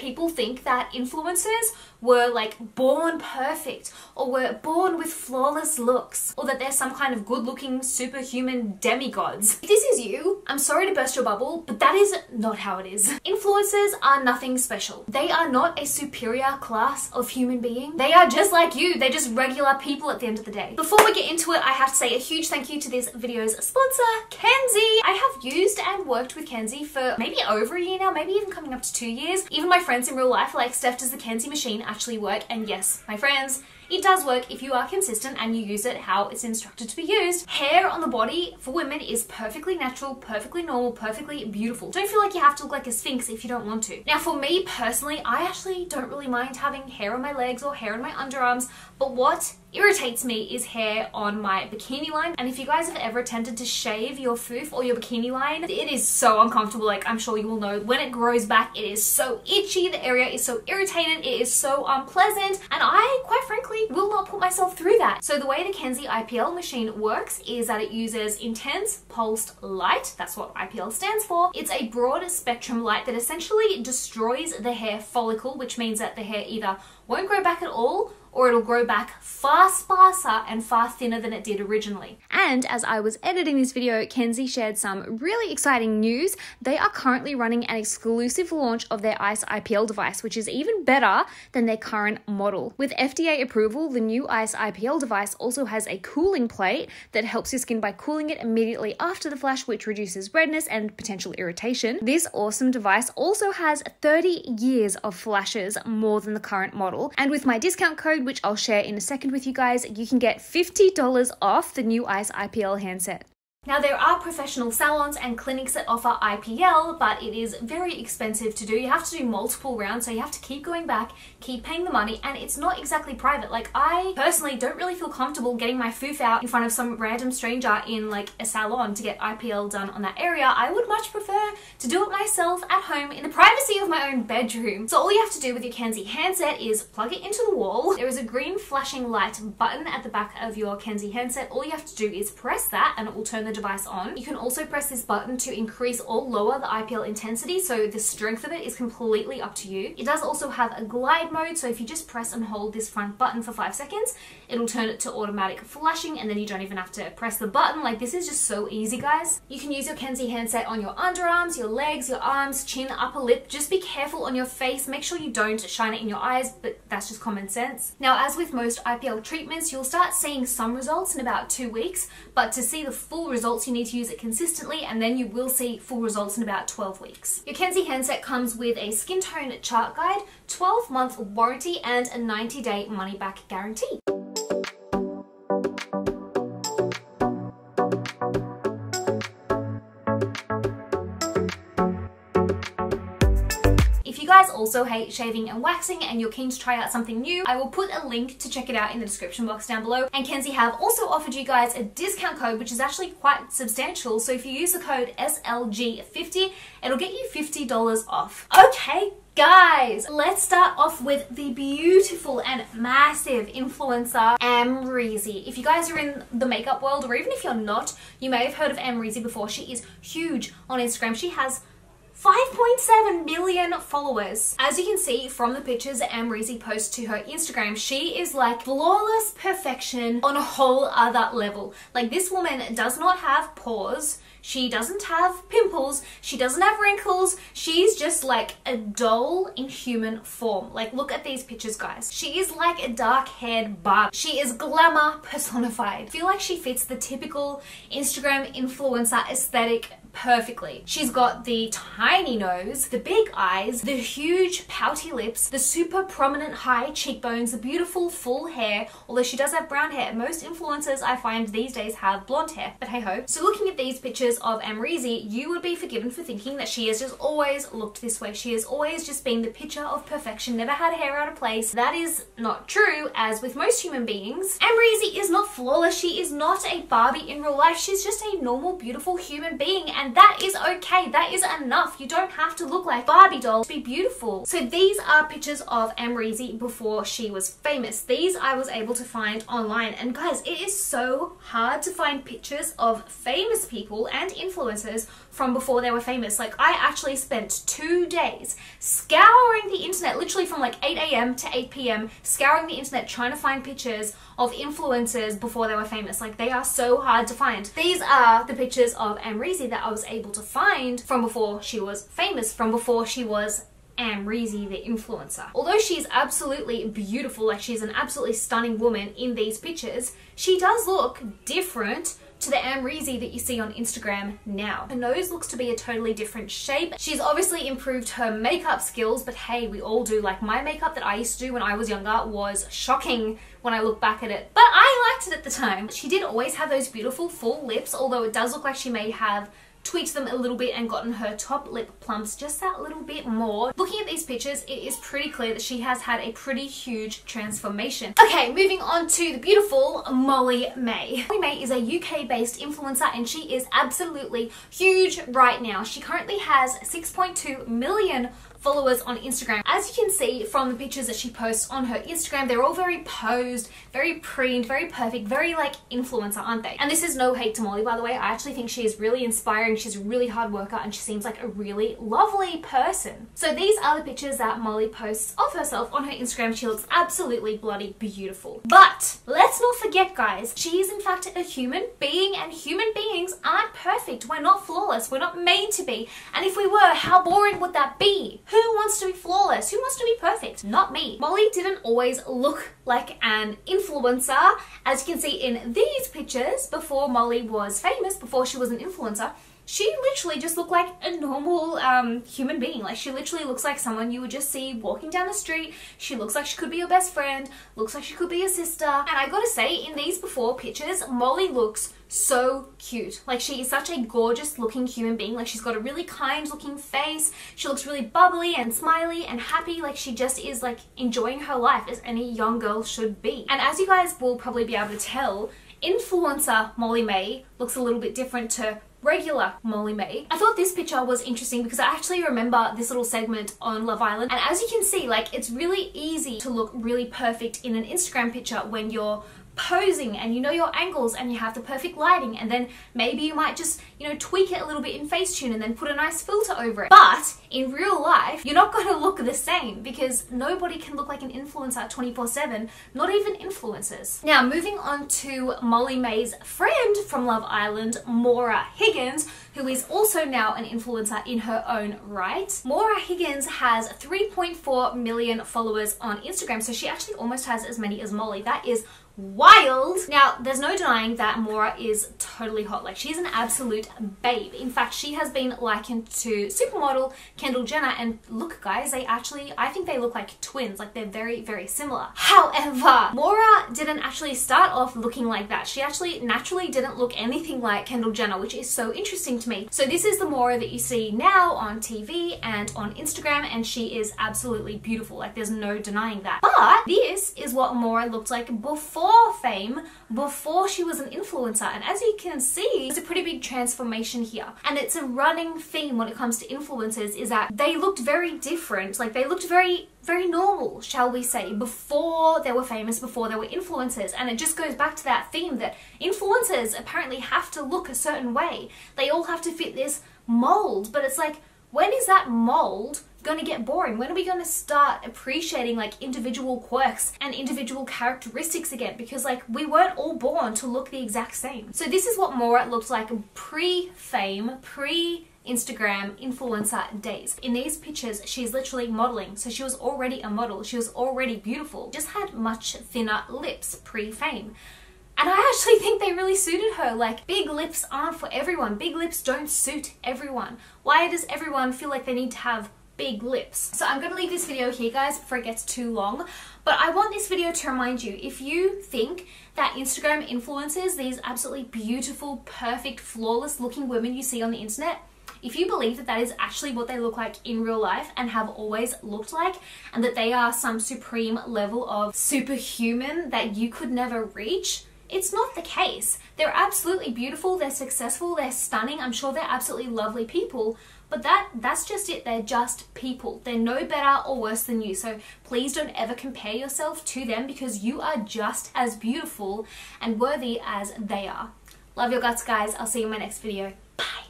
people think that influencers were like born perfect or were born with flawless looks or that they're some kind of good looking superhuman demigods. If this is you, I'm sorry to burst your bubble, but that is not how it is. Influencers are nothing special. They are not a superior class of human being. They are just like you. They're just regular people at the end of the day. Before we get into it, I have to say a huge thank you to this video's sponsor, Kenzzi. I have used and worked with Kenzzi for maybe over a year now, maybe even coming up to two years. Even my friends in real life, like Steph, does the Kenzzi machine actually work? And yes, my friends, it does work if you are consistent and you use it how it's instructed to be used. Hair on the body for women is perfectly natural, perfectly normal, perfectly beautiful. Don't feel like you have to look like a sphinx if you don't want to. Now for me personally, I actually don't really mind having hair on my legs or hair on my underarms, but what irritates me is hair on my bikini line. And if you guys have ever attempted to shave your foof or your bikini line it is so uncomfortable. Like I'm sure you will know when it grows back it is so itchy. The area is so irritated. It is so unpleasant. And I quite frankly will not put myself through that. So the way the Kenzzi IPL machine works is that it uses intense pulsed light. That's what IPL stands for. It's a broad spectrum light that essentially destroys the hair follicle which means that the hair either won't grow back at all or it'll grow back far sparser and far thinner than it did originally. And as I was editing this video, Kenzzi shared some really exciting news. They are currently running an exclusive launch of their ICE IPL device, which is even better than their current model. With FDA approval, the new ICE IPL device also has a cooling plate that helps your skin by cooling it immediately after the flash, which reduces redness and potential irritation. This awesome device also has 30 years of flashes more than the current model. And with my discount code, code, which I'll share in a second with you guys, you can get $50 off the new ICE IPL handset. Now there are professional salons and clinics that offer IPL, but it is very expensive to do. You have to do multiple rounds, so you have to keep going back, keep paying the money, and it's not exactly private. Like I personally don't really feel comfortable getting my foof out in front of some random stranger in like a salon to get IPL done on that area. I would much prefer to do it myself at home in the privacy of my own bedroom. So all you have to do with your Kenzzi handset is plug it into the wall. There is a green flashing light button at the back of your Kenzzi handset. All you have to do is press that and it will turn the device on. You can also press this button to increase or lower the IPL intensity, so the strength of it is completely up to you. It does also have a glide mode, so if you just press and hold this front button for five seconds, it'll turn it to automatic flashing and then you don't even have to press the button. Like this is just so easy, guys. You can use your Kenzzi handset on your underarms, your legs, your arms, chin, upper lip. Just be careful on your face. Make sure you don't shine it in your eyes, but that's just common sense. Now, as with most IPL treatments, you'll start seeing some results in about two weeks, but to see the full results results, you need to use it consistently and then you will see full results in about 12 weeks. Your Kenzzi handset comes with a skin tone chart guide, 12 month warranty and a 90 day money back guarantee. Guys also hate shaving and waxing and you're keen to try out something new, I will put a link to check it out in the description box down below. And Kenzzi have also offered you guys a discount code, which is actually quite substantial. So if you use the code SLG50, it'll get you $50 off. Okay, Guys, let's start off with the beautiful and massive influencer Amrezy. If you guys are in the makeup world or even if you're not, you may have heard of Amrezy before. She is huge on Instagram. She has 5.7 million followers. As you can see from the pictures Amrezy posts to her Instagram, she is like flawless perfection on a whole other level. Like this woman does not have pores. She doesn't have pimples. She doesn't have wrinkles. She's just like a doll in human form. Like look at these pictures guys. She is like a dark haired Barbie. She is glamour personified. I feel like she fits the typical Instagram influencer aesthetic perfectly. She's got the tiny nose, the big eyes, the huge pouty lips, the super prominent high cheekbones, the beautiful full hair, although she does have brown hair. Most influencers I find these days have blonde hair, but hey ho. So looking at these pictures of Amrezy, you would be forgiven for thinking that she has just always looked this way. She has always just been the picture of perfection, never had hair out of place. That is not true, as with most human beings. Amrezy is not flawless. She is not a Barbie in real life. She's just a normal, beautiful human being and that is okay. That is enough. You don't have to look like Barbie dolls to be beautiful. So these are pictures of Amrezy before she was famous. These I was able to find online and guys, it is so hard to find pictures of famous people and influencers from before they were famous. Like I actually spent two days scouring the internet literally from like 8 a.m. to 8 p.m., scouring the internet trying to find pictures of influencers before they were famous. Like they are so hard to find. These are the pictures of Amrezy that I was able to find from before she was famous, from before she was Amrezy, the influencer. Although she's absolutely beautiful, like she's an absolutely stunning woman in these pictures, she does look different to the Amrezy that you see on Instagram now. Her nose looks to be a totally different shape. She's obviously improved her makeup skills, but hey, we all do. Like my makeup that I used to do when I was younger was shocking when I look back at it, but I liked it at the time. She did always have those beautiful full lips, although it does look like she may have tweaked them a little bit and gotten her top lip plumps just that little bit more. Looking at these pictures, it is pretty clear that she has had a pretty huge transformation. Okay, moving on to the beautiful Molly Mae. Molly Mae is a UK-based influencer and she is absolutely huge right now. She currently has 6.2 million followers on Instagram. As you can see from the pictures that she posts on her Instagram, they're all very posed, very preened, very perfect, very like influencer, aren't they? And this is no hate to Molly, by the way. I actually think she is really inspiring. She's a really hard worker and she seems like a really lovely person. So these are the pictures that Molly posts of herself on her Instagram. She looks absolutely bloody beautiful. But let's not forget, guys, she is in fact a human being and human beings aren't perfect. We're not flawless. We're not made to be. And if we were, how boring would that be? Who wants to be flawless? Who wants to be perfect? Not me. Molly didn't always look like an influencer. As you can see in these pictures, before Molly was famous, before she was an influencer, she literally just looked like a normal um, human being. Like she literally looks like someone you would just see walking down the street. She looks like she could be your best friend, looks like she could be your sister. And I gotta say, in these before pictures, Molly looks so cute. Like she is such a gorgeous looking human being. Like she's got a really kind looking face. She looks really bubbly and smiley and happy. Like she just is like enjoying her life as any young girl should be. And as you guys will probably be able to tell, influencer Molly Mae looks a little bit different to regular Molly Mae. I thought this picture was interesting because I actually remember this little segment on Love Island and as you can see like it's really easy to look really perfect in an Instagram picture when you're posing and you know your angles and you have the perfect lighting and then maybe you might just you know tweak it a little bit in Facetune and then put a nice filter over it but in real life you're not going to look the same because nobody can look like an influencer 24 7 not even influencers now moving on to Molly Mae's friend from Love Island Maura Higgins who is also now an influencer in her own right. Maura Higgins has 3.4 million followers on Instagram, so she actually almost has as many as Molly. That is wild. Now, there's no denying that Maura is totally hot. Like, she's an absolute babe. In fact, she has been likened to supermodel Kendall Jenner. And look, guys, they actually, I think they look like twins. Like, they're very, very similar. However, Maura didn't actually start off looking like that. She actually naturally didn't look anything like Kendall Jenner, which is so interesting to me. So this is the Maura that you see now on TV and on Instagram, and she is absolutely beautiful. Like, there's no denying that. But this is what Maura looked like before before fame, before she was an influencer. And as you can see, there's a pretty big transformation here. And it's a running theme when it comes to influencers is that they looked very different. Like they looked very very normal, shall we say, before they were famous, before they were influencers. And it just goes back to that theme that influencers apparently have to look a certain way. They all have to fit this mold. But it's like, when is that mold to get boring? When are we to start appreciating like individual quirks and individual characteristics again? Because like we weren't all born to look the exact same. So this is what Maura looked like pre-fame, pre Instagram influencer days. In these pictures, she's literally modeling. So she was already a model. She was already beautiful. Just had much thinner lips pre-fame. And I actually think they really suited her. Like, big lips aren't for everyone. Big lips don't suit everyone. Why does everyone feel like they need to have big lips. So I'm to leave this video here guys before it gets too long. But I want this video to remind you, if you think that Instagram influencers, these absolutely beautiful, perfect, flawless looking women you see on the internet, if you believe that that is actually what they look like in real life and have always looked like, and that they are some supreme level of superhuman that you could never reach, it's not the case. They're absolutely beautiful, they're successful, they're stunning, I'm sure they're absolutely lovely people, but that that's just it. They're just people. They're no better or worse than you. So please don't ever compare yourself to them because you are just as beautiful and worthy as they are. Love your guts, guys. I'll see you in my next video. Bye.